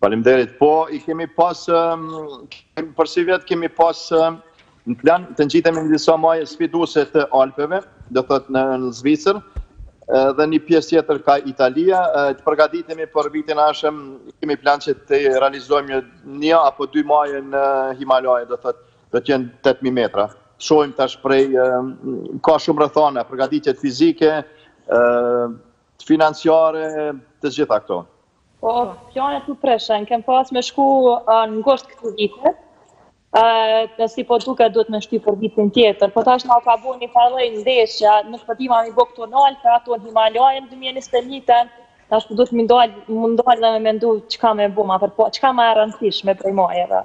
Falimderit. Po i kemi pas për sivjet kemi pas në plan të ngjitemi në disa maje sfiduese të Alpeve, do thot në Zvicër dhe një pjesë tjetër kah Italia, të përgatitemi për vitin e ardhshëm, kemi plan që të realizojmë një, një apo dy maje në Himalaje, do thot, do të jenë 8000 metra. Shohim tash prej ka shumë rrethana, përgatitjet fizike, financiare, të gjitha këto. Po, planet u prishën, kem pas me shku në gusht këtij viti, dhe si po duket duhet me shty për vitin tjetër. Po tash na u ka bo një farloj ndeshje, nuk po dima mi bo këtu nalt, apo ato në Himalaje në 2021-ten, tash po duhet me u ndal dhe me mendu qka me bo ma parë po, qka ma e rëndësishme prej majeve.